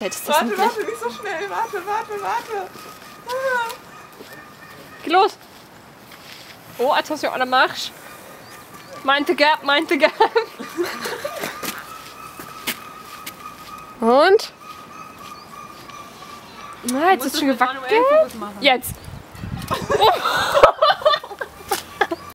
Hättest Warte, warte, nicht so schnell. Warte, warte, warte. Ah. Geh los. Oh, jetzt hast du ja auch Marsch. Meinte gap, meinte gap. Und? Na, jetzt ist schon gewackelt. Jetzt. Oh. Jetzt.